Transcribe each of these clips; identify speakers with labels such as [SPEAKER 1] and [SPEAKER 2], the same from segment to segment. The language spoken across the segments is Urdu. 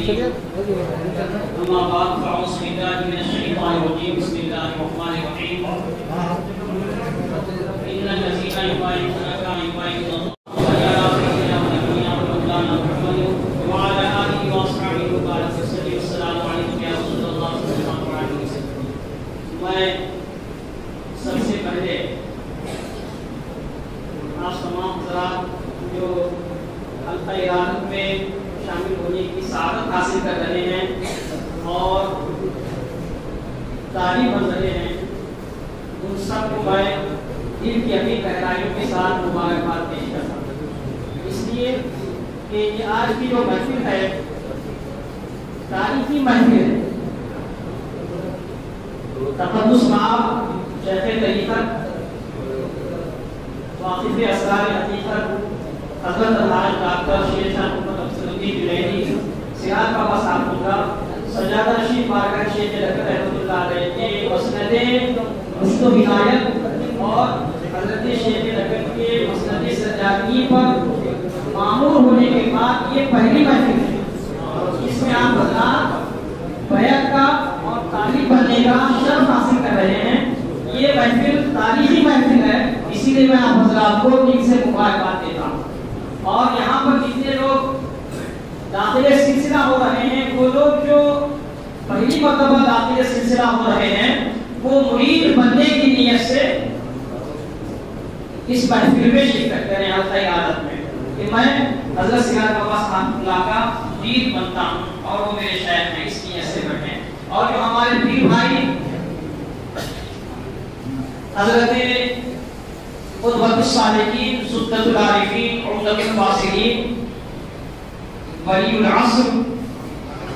[SPEAKER 1] söyleyeyim. تعلیم بن رہے ہیں۔ ان سب کو میں دل کی اپنی گہرائیوں کے ساتھ مبارکباد پیش کرتا ہوں۔ اس لیے کہ یہ آج کی جو محفل ہے، تاریخی محفل ہے۔ تقدس معاب شیخ طریقت واقف اسرار حقیقت، حضرت الحاج ڈاکٹر شیر شاہ محمد افسر الدین جنیدی سیاد بابا صاحب اللہ سجادہ رشید بارکر شیخ لکت رحمۃ اللہ علیہ کے مسند مشت و ہدایت اور حضرت شیخ لکت کے مسند سجادگی پر معمور ہونے کے بعد یہ پہلی محفل ہے۔ اس میں آپ حضرات بیعت کا اور طالب بننے کا شرف حاصل کر رہے ہیں۔ یہ محفل تاریخی محفل ہے، اسی لیے میں آپ حضرات کو دل سے مبارکباد دیتا ہوں۔ اور یہاں پر جتنے لوگ داخل سلسلہ ہو رہے ہیں پہلی مرتبہ داخل سلسلہ ہو رہے ہیں۔ وہ مرید بننے کی نیت سے اس محفل میں شرکت کریں حلقہ عادت میں۔ کہ میں حضرت سیاد بابا صاحب اللہ کا مرید بنتا ہوں اور وہ میرے شہر میں اس نیت سے بیٹھے اور جو ہمارے پیر بھائی حضرت قدوت الصالحین سدت العارفین عمدت الفاصلین ولی العصر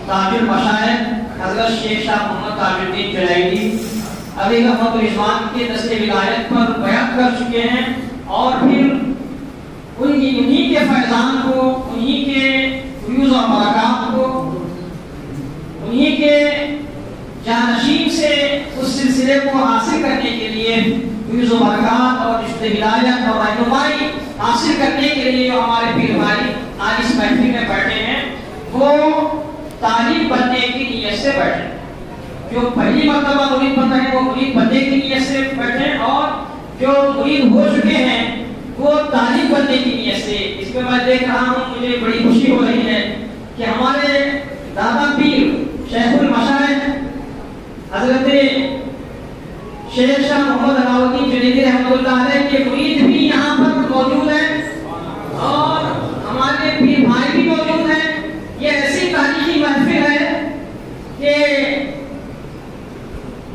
[SPEAKER 1] تاج المشائق حضرت شیخ شاہ محمد تاج الدین جلائیدی علی رحمت الرضوان کے نسل ولایت پر بیعت کر چکے ہیں اور پھر انہی انہی کے فیضان کو، انہی کے فیوز و برکات کو، انہی کے جانشین سے اس سلسلے کو حاصل کرنے کے لیے فیوز و برکات اور رشتہ ہدایت اور رہنمائی حاصل کرنے کے لیے جو ہمارے پیر بھائی آج اس محفل میں بیٹھے ہیں، وہ تعلیم بننے کی نیت سے بیٹھے؟ جو پہلی مرتبہ مرید بن رہے ہیں وہ مرید بننے کی نیت سے بیٹھے اور جو مرید ہو چکے ہیں، وہ تعلیم بننے کی نیت سے اس میں میں دیکھ رہا ہوں، مجھے بڑی خوشی ہو رہی ہے کہ ہمارے دادا پیر شیخ المشاہد حضرت شیخ شاہ محمد علاؤدین جنیدی رحمۃ اللہ علیہ کے مرید بھی یہاں پر موجود ہیں اور ہمارے پیر بھائی بھی موجود ہیں۔ یہ ایسی کہ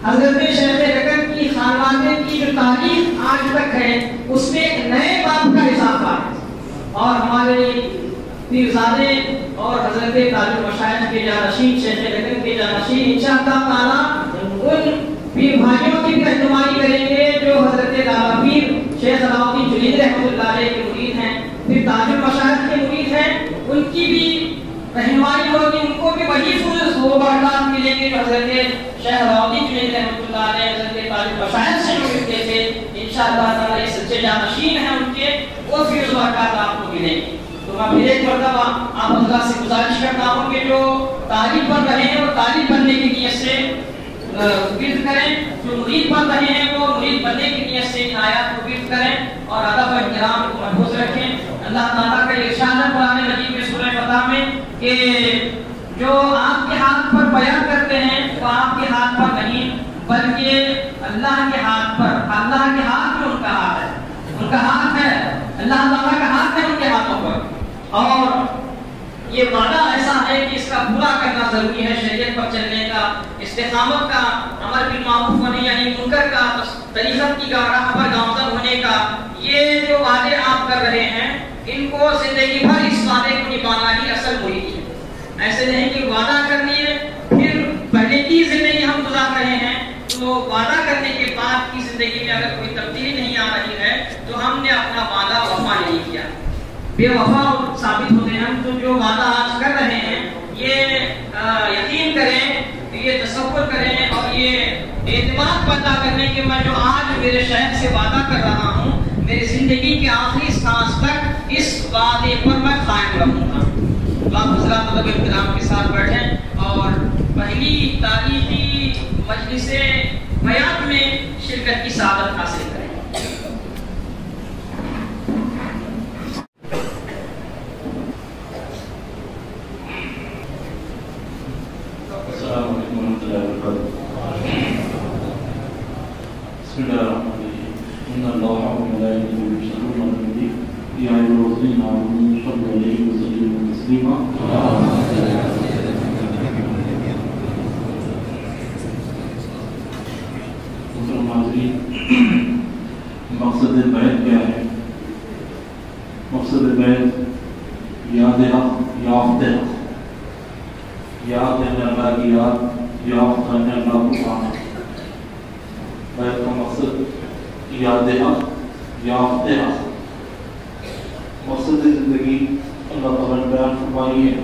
[SPEAKER 1] حضرت شیخ رکن کی خانوانے کی جو تاریخ آج تک ہے، اس میں ایک نئے باب کا اضافہ ہے۔ اور ہمارے پیرزادے اور حضرت تاج المشاہد کے جانشین شیخ رکن کے جانشین انشاءاللہ تعالی ان پیر بھائیوں کی رہنمائی کریں گے جو حضرت دادا پیر شیخ علاؤدین جلید رحمۃ اللہ علیہ کے مرید ہیں، پھر تاج المشاہد کے مرید ہیں، ان کی بھی رہنمائی ہوگی ان کو بھی وہی فضل و برکات ملیں گے جو حضرت شیخ علاؤدین جلید رحمۃ اللہ علیہ، حضرت تاج المشاہد سے جو ملتے تھے، انشاءاللہ تعالی یہ سچے جانشین ہیں ان کے، وہ فضل و برکات آپ کو ملیں گے۔ تو میں پھر ایک مرتبہ آپ حضرات سے گزارش کرتا ہوں کہ جو تعلیم بن رہے ہیں، وہ تعلیم بننے کی نیت سے ورد کریں۔ جو مرید بن رہے ہیں، وہ مرید بننے کی نیت سے ان آیات کو ورد کریں اور ادب و احترام کو محفوظ رکھیں۔ اللہ تعالیٰ کا ارشاد ہے قرآن مجید میں سورہ فتح میں کہ جو آپ کے ہاتھ پر بیان کرتے ہیں وہ آپ کے ہاتھ پر نہیں، بلکہ اللہ کے ہاتھ پر، اللہ کے ہاتھ میں ان کا ہاتھ ہے۔ ان کا ہاتھ ہے، اللہ تعالیٰ کا ہاتھ ہے ان کے ہاتھوں پر۔ اور یہ وعدہ ایسا ہے کہ اس کا پورا کرنا ضروری ہے، شریعت پر چلنے کا، استقامت کا، عمل بالمعروف ہونے یعنی منکر کا طریقت کی راہ پر گامزن ہونے کا۔ یہ جو وعدے آپ کر رہے ہیں ان کو زندگی بھر اس وعدے کو نبھانا ہی اصل مرید ہے ایسے نہیں کہ وعدہ کر لیے پھر پہلے کی زندگی ہم گزار رہے ہیں، تو وعدہ کرنے کے بعد کی زندگی میں اگر کوئی تبدیلی نہیں آ رہی ہے، تو ہم نے اپنا وعدہ وفا نہیں کیا۔ بے وفا ثابت ہوتے ہیں ہم، تو جو وعدہ آج کر رہے ہیں، یہ یقین کریں، یہ تصور کریں اور یہ اعتماد پیدا کرنے کے میں جو آج میرے شہر سے وعدہ کر رہا ہوں میری زندگی کے آخری سانس تک اس وعدے پر میں قائم رہوں گا۔ آپ حضرات مطلب احترام کے ساتھ بیٹھیں اور پہلی تاریخی مجلس بیان میں شرکت کی سعادت حاصل کریں
[SPEAKER 2] السلام علیکم ورحمۃ اللہ وبرکاتہ بسم اللہ الرحمن الرحیم ان اللہ وملائکته یصلون علی النبی یا ایھا الذین آمنوا صلوا علیہ وسلموا تسلیما محترم حاضرین مقصد بیت کیا ہے مقصد بیت یاد حق یافت حق یاد ہے اللہ کی یاد یاد کرنے اللہ کو پانا بیت کا مقصد یاد حق یافت حق مقصد زندگی اللہ تعالیٰ نے بیان فرمائی ہے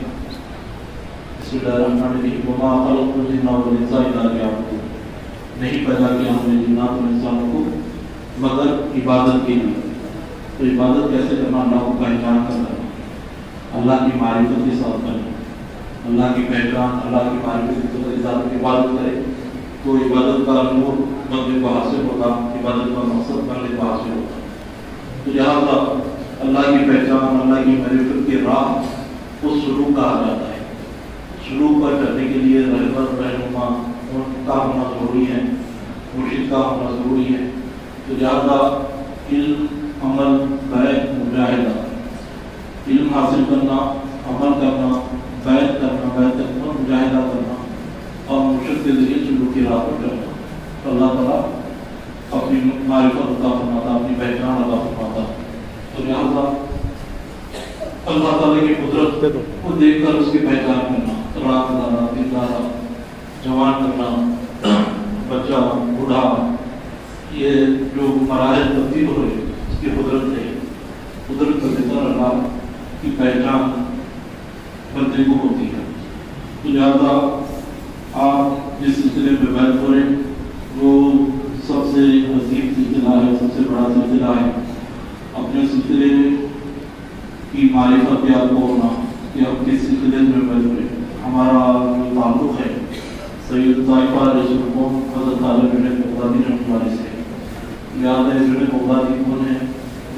[SPEAKER 2] بسم اللہ الرحمن الرحیم وما خلق الجن والانس الا ليعبدون نہیں پیدا کیا ہم نے جنات اور انسانوں کو مگر عبادت کے لیے تو عبادت کیسے کرنا اللہ کو پہچان کرنا اللہ کی معرفت کے ساتھ کرنا اللہ کی پہچان اللہ کی معرفت کے ساتھ عبادت کرے تو عبادت کا نور بندے کو حاصل ہوگا عبادت کا مقصد بندے کو حاصل ہوگا تو لہٰذا اللہ کی پہچان، اللہ کی معرفت کے راہ اس سلوک کہا جاتا ہے۔ سلوک پر کرنے کے لیے رہبر رہنما، ان کا ہونا ضروری ہے، مرشد کا ہونا ضروری ہے۔ تو لہٰذا علم، عمل بیت مجاہدہ۔ علم حاصل کرنا، عمل کرنا بیت کرنا بیت کرنا مجاہدہ کرنا اور مرشد کے ذریعے سلوک کی راہ پر چلنا تو اللہ تعالیٰ اپنی معرفت عطا فرماتا، اپنی پہچان عطا فرماتا۔ تو لہٰذا اللہ تعالیٰ کی قدرت کو دیکھ کر اس کی پہچان کرنا رات دانا دن دانا جوان کرنا بچہ بوڑھا یہ جو مراحل تبدیل ہو رہے اس کی قدرت ہے قدرت کا بہتر اللہ کی پہچان بندے کو ہوتی ہے تو لہٰذا آپ جس سلسلے میں بیت ہو رہے ہیں وہ سب سے عظیم سلسلہ ہے سب سے بڑا سلسلہ ہے اپنے سلسلے کی معرفت یا کو ہونا کہ اب کس سلسلے میں بیت ہو رہے ہیں ہمارا جو تعلق ہے سید طائفہ رسول کو حضرت عالم جنید بغدادی رحمۃ اللہ سے یاد ہے جنید بغدادی کون ہے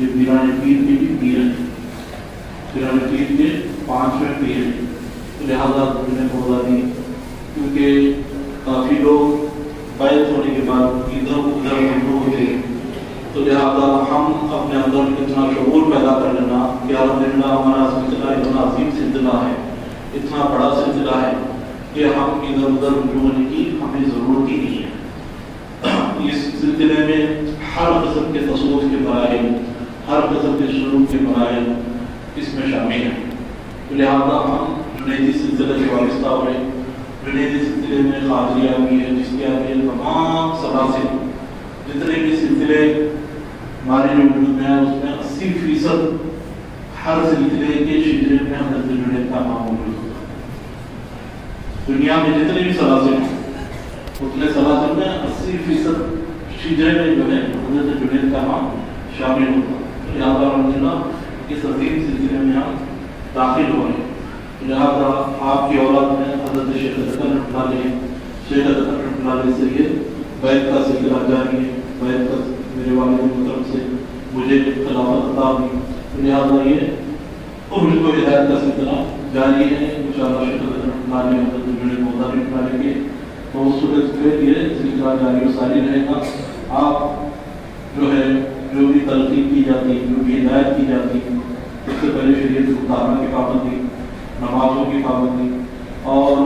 [SPEAKER 2] یہ پیران پیر کے بھی پیر ہیں۔ پیران پیر کے پانچویں پیر ہیں۔ لہٰذا جنید بغدادی کیونکہ کافی لوگ بیت ہونے کے بعد ادھر ادھر مجبور ہوتے ہیں۔ تو لہٰذا ہم اپنے اندر اتنا شعور پیدا کر لینا، کہ الحمدللہ ہمارا سلسلہ اتنا عظیم سلسلہ ہے، اتنا بڑا سلسلہ ہے کہ ہم ادھر ادھر رجوع ہونے کی ہمیں ضرورت ہی نہیں ہے۔ اس سلسلے میں ہر قسم کے تصور کے مراحل ہر قسم کے سلوک کے مراحل اس میں شامل ہیں۔ تو لہٰذا ہم جنیدی سلسلے سے وابستہ ہو رہے جنیدی سلسلے میں قادریہ بھی ہے، جس کے آگے تمام سلاسل، جتنے بھی سلسلے ہمارے جو وجود میں ہیں، اس میں اسی فیصد ہر سلسلے کے شجرے میں حضرت جنید کا نام موجود ہوتا ہے۔ دنیا میں جتنے بھی سلاسل ہیں، اتنے سلاسل میں اسی فیصد شجرے میں جو ہے حضرت جنید کا نام شامل ہوتا ہے۔ لہٰذا الحمدللہ اس عظیم سلسلے میں ہم داخل ہو رہے لہٰذا آپ کی اولاد میں حضرت شیخ حضرت رحمۃ اللہ شیخ حضرت رحمۃ اللہ سے یہ بیت کا سلسلہ جاری ہے۔ بیت کا میرے والد محترم سے مجھے خلافت عطا ہوئی۔ لہٰذا یہ عمر کو ہدایت کا سلسلہ جاری ہے۔ ان شاء اللہ شیخ حضرت رحمۃ اللہ علیہ حضرت جنید مودا رحمۃ اللہ علیہ کے تو اس صورت میں یہ سلسلہ جاری و ساری رہے گا آپ جو ہے جو بھی تلقین کی جاتی جو بھی ہدایت کی جاتی اس سے پہلے شریعت مطالعہ کی پابندی، نمازوں کی پابندی اور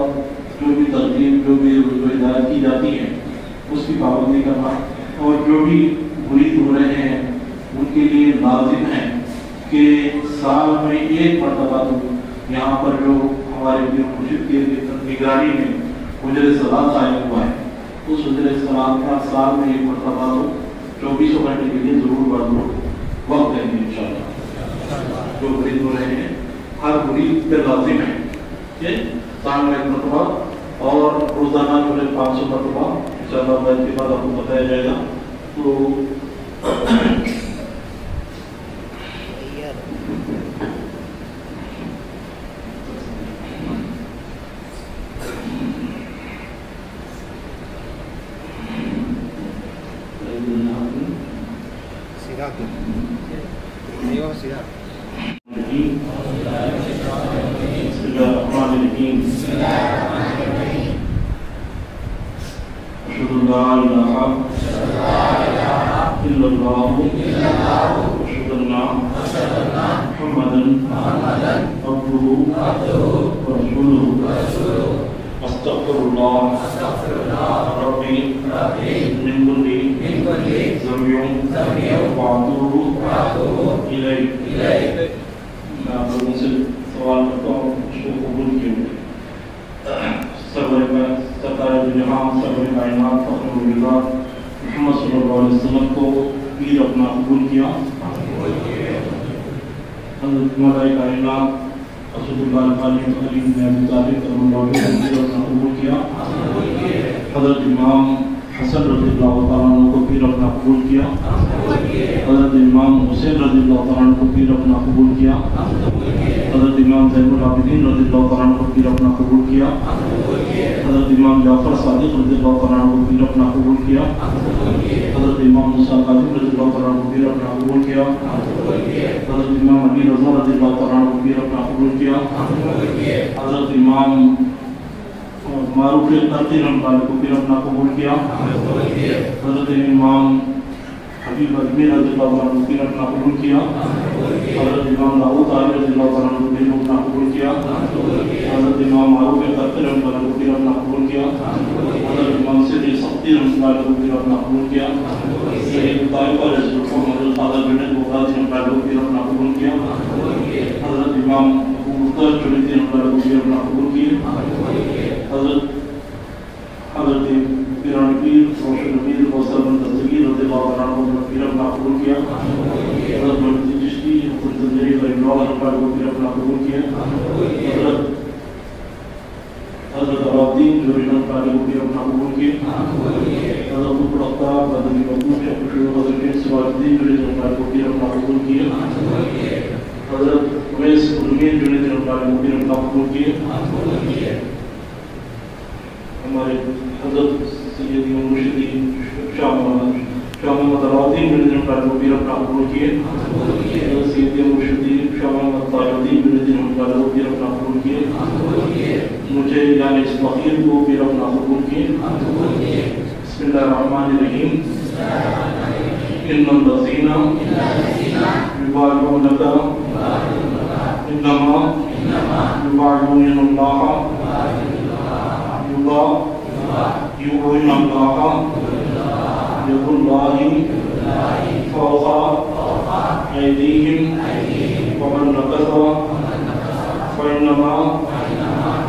[SPEAKER 2] جو بھی تلقین جو بھی جو ہدایت کی جاتی ہے اس کی پابندی کرنا اور جو بھی مرید ہو رہے ہیں، ان کے لیے لازم ہے کہ سال میں ایک مرتبہ تو یہاں پر جو ہمارے پیر مرشد کی نگرانی میں حجر سلاد قائم ہوا ہے، اس حجر سلاد کا سال میں ایک مرتبہ تو چوبیسوں گھنٹے کے لیے ضرور بر وقت دیں گے ان شاء اللہ جو غریب ہو رہے ہیں، ہر مرید پہ لازم ہے۔ کہ سال میں ایک مرتبہ اور روزانہ جو ہے پانچ سو مرتبہ ان شاء اللہ کے بعد آپ کو بتایا جائے گا۔ تو لا إله إلا الله وأشهد أن محمدا عبده ورسوله أستغفر الله ربي من كل ذنب وأتوب إليه جہاں سرور کائنات فخر الوزاد محمد صلی اللہ علیہ وسلم کو پیر اپنا قبول کیا۔ حضرت مولا کائنات اسد اللہ علیہ وسلم نے ابو طالب کرم اللہ علیہ وسلم پیر اپنا قبول کیا۔ حضرت امام حسن رضی اللہ تعالیٰ عنہ کو پیر اپنا قبول کیا۔ حضرت امام حسین رضی اللہ تعالیٰ عنہ کو پیر اپنا قبول کیا۔ امام زین العابدین رضی اللہ تعالیٰ عنہ کو پیر اپنا قبول کیا حضرت امام جعفر صادق رضی اللہ تعالیٰ عنہ کو پیر اپنا قبول کیا حضرت امام موسیٰ قاسم رضی اللہ تعالیٰ عنہ کو پیر اپنا قبول کیا حضرت امام علی رضا رضی اللہ تعالیٰ عنہ کو پیر اپنا قبول کیا حضرت امام معروف ترقی رحمۃ اللہ کو پیر اپنا قبول کیا حضرت امام حبیب اجمیر رضی اللہ عنہ کو اپنا قبول کیا۔ حضرت امام داؤد علی رضی اللہ عنہ کو اپنا قبول کیا۔ حضرت امام معروف ترقی رحمۃ اللہ کو اپنا قبول کیا۔ حضرت امام سیدی سختی رحمۃ اللہ کو پیر اپنا قبول کیا۔ سید طائفہ رضی اللہ عنہ حضرت خالد بن بغدادی رحمۃ اللہ کو پیر اپنا قبول کیا۔ حضرت امام ابو مختار چلیتی رحمۃ اللہ کو پیر اپنا قبول کیا۔ حضرت حضرت پیران روشن پیر موسر بن دستگیر رضی اللہ عنہ کو پیر اپنا قبول کیا حضرت مرتی چشتی حضرت زنجری رحمہ اللہ عنہ کو پیر اپنا قبول کیا حضرت حضرت عبدالدین جو رحمہ اللہ کو پیر اپنا قبول العظيم حضرت ابو اختار بدنی مقبول کے خوشی حضرت سوال الدین جو رحمہ اللہ کو پیر اپنا قبول کیا حضرت ویس علمین جو رحمہ اللہ کو پیر اپنا قبول کیا بسم الله الرحمن الرحيم. إن الذين يبايعونك إنما يبايعون الله يبايعون الله يد الله فوق أيديهم ومن نكث فإنما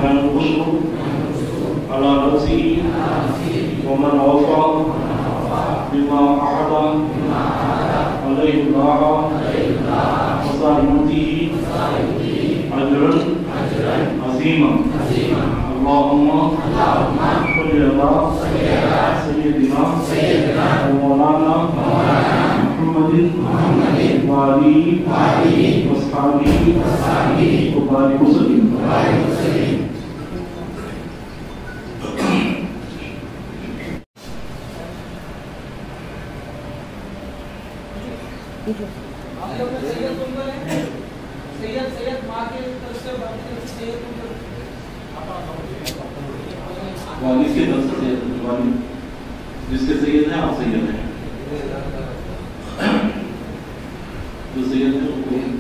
[SPEAKER 2] ينكث على نفسه ومن أوفى بما عهد عليه الله وسيؤتيه أجرا عظيما. اللهم صل على سيدنا ومولانا محمد وعلي واصحابه وبارك وسلم. جس کے سید ہیں آپ سید ہیں جو سید ہیں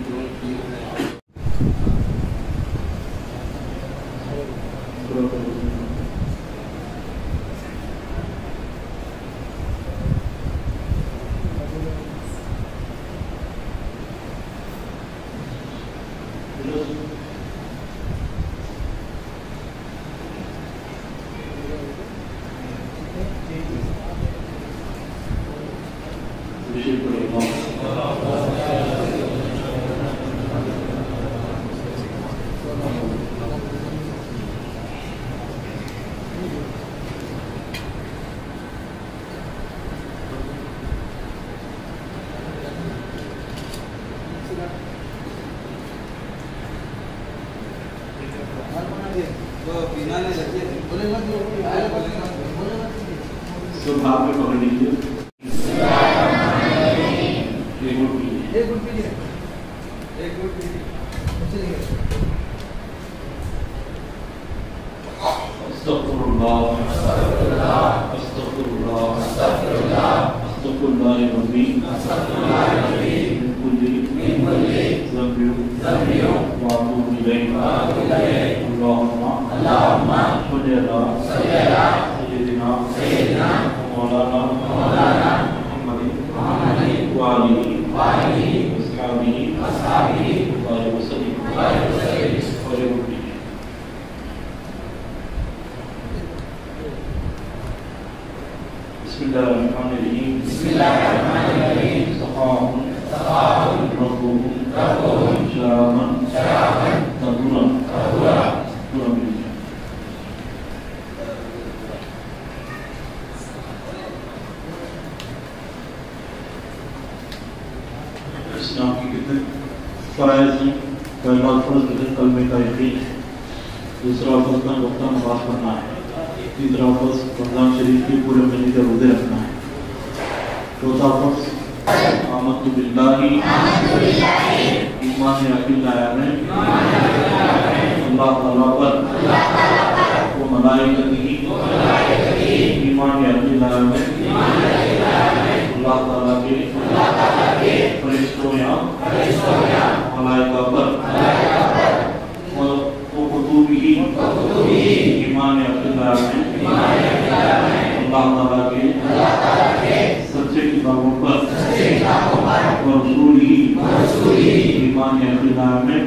[SPEAKER 2] ایمان یقین لایا میں۔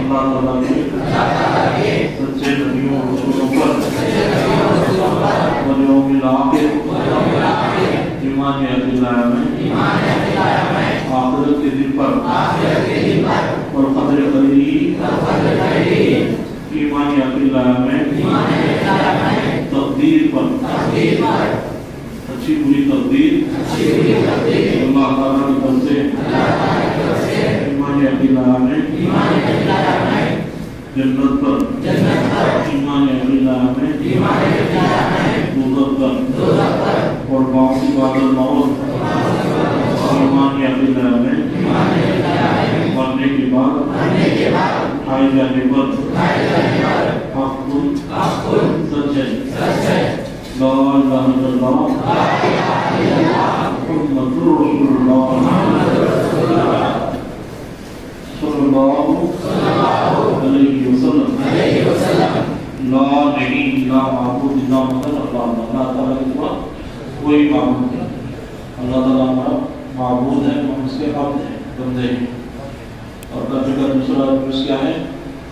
[SPEAKER 2] اللہ تعالیٰ کے سچے نبیوں اور رسولوں پر اور یوم الآخر ایمان یقین لایا میں۔ آخرت کے دن پر اور قدر قدری ایمان یقین لایا میں۔ تقدیر پر اچھی بری تقدیر اللہ تعالیٰ کی طرف سے ایمان یقین لایا جنت پر ایمان یقین لایا میں دوزخ پر اور باقی بعد الموت ایمان یقین لایا مرنے کے بعد اٹھائے جانے پر حق سچ ہے لا الہ محمد رسول وسلم لا لا معبود اللہ اللہ تعالیٰ کے سوا کوئی معبود نہیں اللہ تعالیٰ ہمارا معبود ہے ہم اس کے عبد ہیں بندے ہیں اور کا دوسرا کیا ہے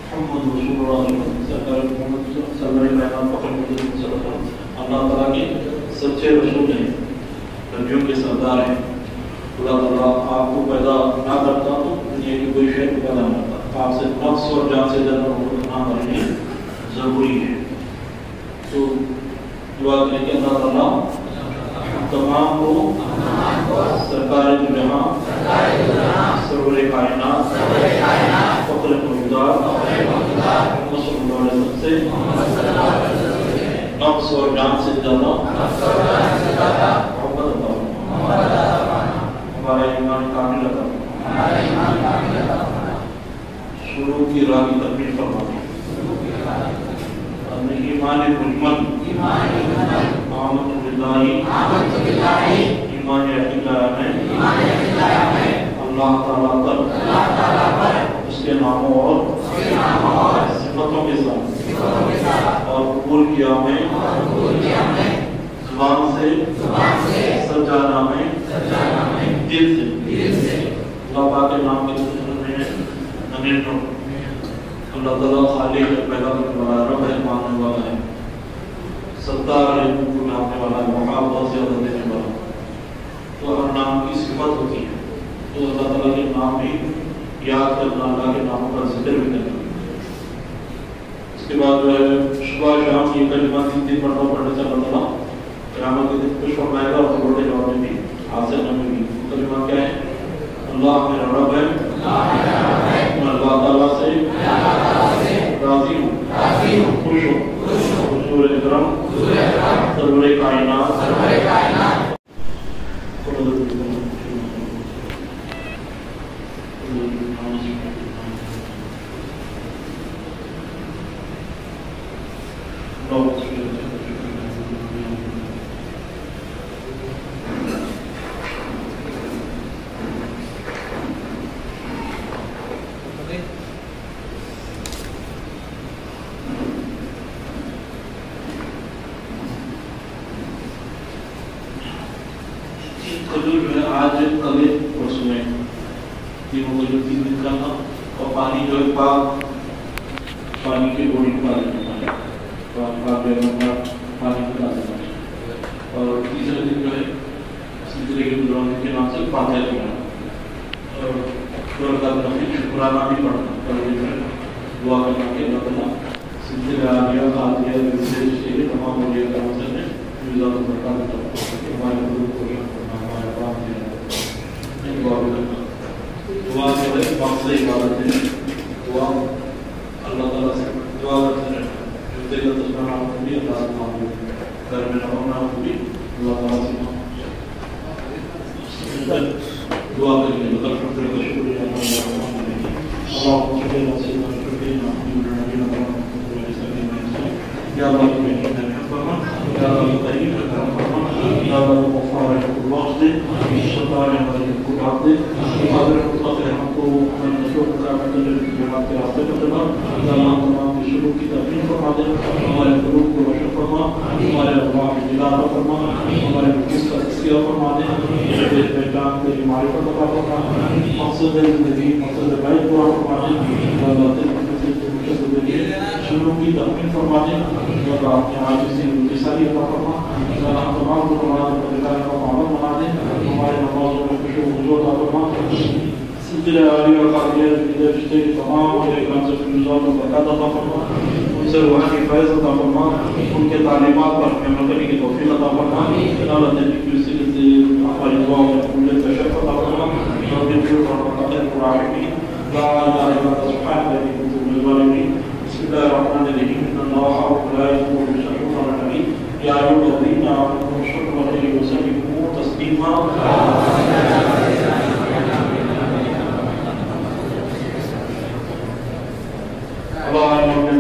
[SPEAKER 2] محمد رسول اللہ صلی اللہ علیہ وسلم سرکار محمد صلی اللہ علیہ وسلم اللہ تعالیٰ کے سچے رسول ہیں نبیوں کے سردار ہیں اللہ تعالیٰ آپ کو پیدا نہ کرتا تو دنیا کی کوئی شہر کو پیدا نہ کرتا آپ سے نفس اور جان سے زیادہ نہ کرنی ضروری ہے تو دعا کریں کہ اللہ تعالیٰ تمام کو سرکار جو جہاں سرور کائنات فخر مقدار محمد صلی اللہ علیہ وسلم سے نفس اور جان سے زیادہ محبت عطا ہمارا ایمان کامل عطا شروع کی راہ کی تکمیل فرما دیں ایمان مجمل آمد باللہ ایمان یقین میں اللہ تعالیٰ پر اس کے ناموں اور صفتوں کے ساتھ۔ اور قبول کیا میں۔ زبان سے۔ سجانا میں۔ دل سے۔ اللہ پاک کے نام کے سلسلے میں نمین رو اللہ تعالیٰ خالق ہے پیدا کرنے والا رب ہے، ماننے والا ہے۔ ستار ہے کو نامنے والا ہے، مقام بہت زیادہ دینے والا تو ہر نام کی صفت ہوتی ہے۔ تو اللہ تعالیٰ کے نام بھی یاد کرنا، اللہ کے ناموں کا ذکر بھی کرنا۔ کے بعد جو ہے، صبح شام یہ کلمہ تین تین مرتبہ پڑھنے سے اللہ تعالیٰ قیامت کے دن خوش فرمائے گا اور لوٹے جواب میں بھی حاصل نہ بھی۔ کلمہ کیا ہے؟ اللہ میرا رب ہے۔ میں اللہ تعالیٰ سے راضی ہوں۔ خوش ہوں۔ حضور اکرم سرور کائنات۔ معرفة رحمة مقصد النبي مقصد الغيب رحمة وباطل مشددين شنو کی تأمين فرماتے ہیں اور آپ کے عاجز سے انتصاری عطا فرما ہم تمام کو ہمارے پدکار کا معلوم بنا دیں ہمارے نمازوں میں خوش وجود عطا فرما سلسلة عالية وقابلية لدرجة تمام وإكرام سبحانه وتعالى عطا فرما سر وأخي کی طبعا ممكن تعليمات برحمة مغني توفيق طبعا نرى تدريك سلسة أخوان الله وكل التشفى طبعا ربي يقول رحمة العالمين طيب، لا إله إلا الله سبحانه الذي كنت من الظالمين. بسم اللہ الرحمن الرحیم إن الله لا يكون بشكل العالمين يا أيها الذين آمنوا شكرا لله وسلموا تسليما. اللهم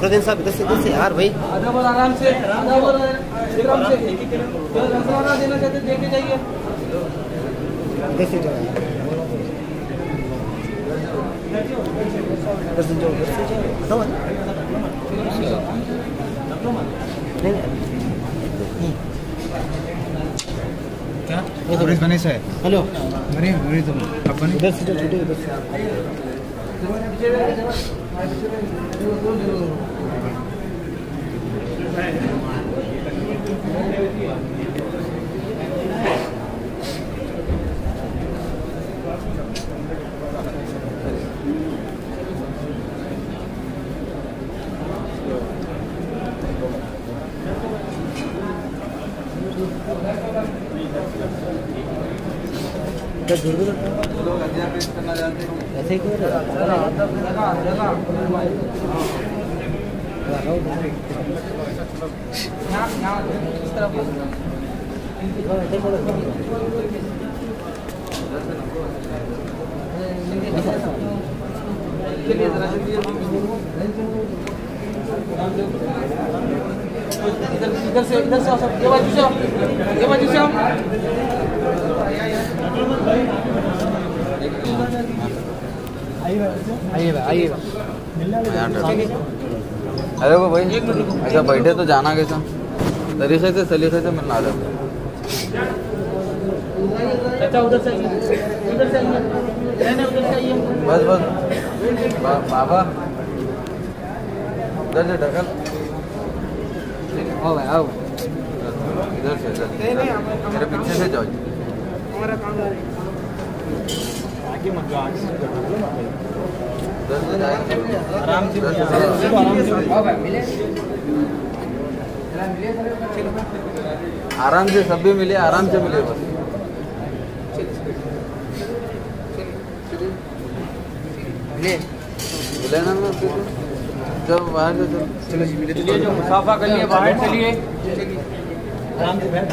[SPEAKER 2] فخردین صاحب ادھر سے ادھر سے یار بھائی۔ آدھا بار آرام سے آدھا بار آرام سے ایک ایک نظارہ دینا چاہتے دے کے جائیے ادھر سے جاؤ ادھر سے جاؤ ادھر سے جاؤ نہیں نہیں۔ کیا؟ منیش ہے ہلو۔ منیش
[SPEAKER 3] منیش اب ادھر سے جاؤ چھوٹے ادھر سے Gracias. ادھر سے ادھر سے
[SPEAKER 4] ارے وہ بھائی ایسا بیٹھے تو جانا کیسا
[SPEAKER 3] طریقے سے سلیقے سے ملنا بس بس بابا ادھر سے ڈکل آؤ آؤ ادھر
[SPEAKER 4] سے ادھر میرے پیچھے سے جاؤ آرام سے سب بھی ملے آرام سے
[SPEAKER 5] ملے
[SPEAKER 4] بس۔ ملے۔
[SPEAKER 5] نا جب
[SPEAKER 4] باہر
[SPEAKER 5] سے جو مسافہ کر لیے
[SPEAKER 4] باہر آرام سے بیٹھ۔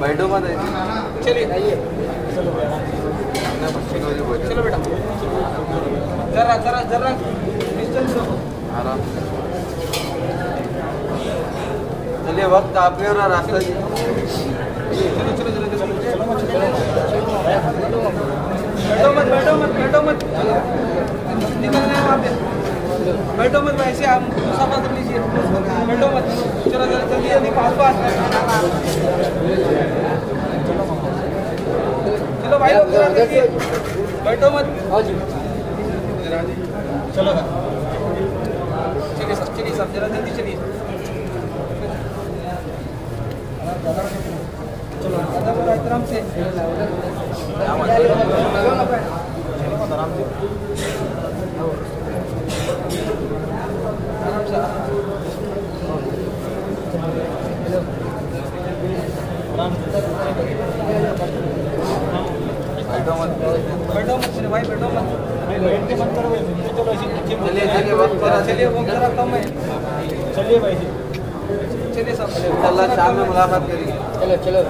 [SPEAKER 3] بیٹھو مت چلیے ذرا
[SPEAKER 4] ذرا ذرا
[SPEAKER 3] چلیے وقت آپ چلو چلو چلو بیٹھو مت بیٹھو مت بیٹھو مت نکلنا
[SPEAKER 6] ہے وہاں
[SPEAKER 3] پہ بیٹھو
[SPEAKER 6] مت بھائی
[SPEAKER 3] سے آپ مسافہ کر لیجیے بیٹھو مت چلو چلو جلدی جلدی پاس
[SPEAKER 6] پاس چلو بھائی لوگ
[SPEAKER 3] بیٹھو مت ہاں جی۔ چلو چلیے سب چلیے سب
[SPEAKER 6] ذرا جلدی چلیے۔ احترام سے۔
[SPEAKER 4] اللہ شام
[SPEAKER 3] میں ملاقات کریں چلو چلو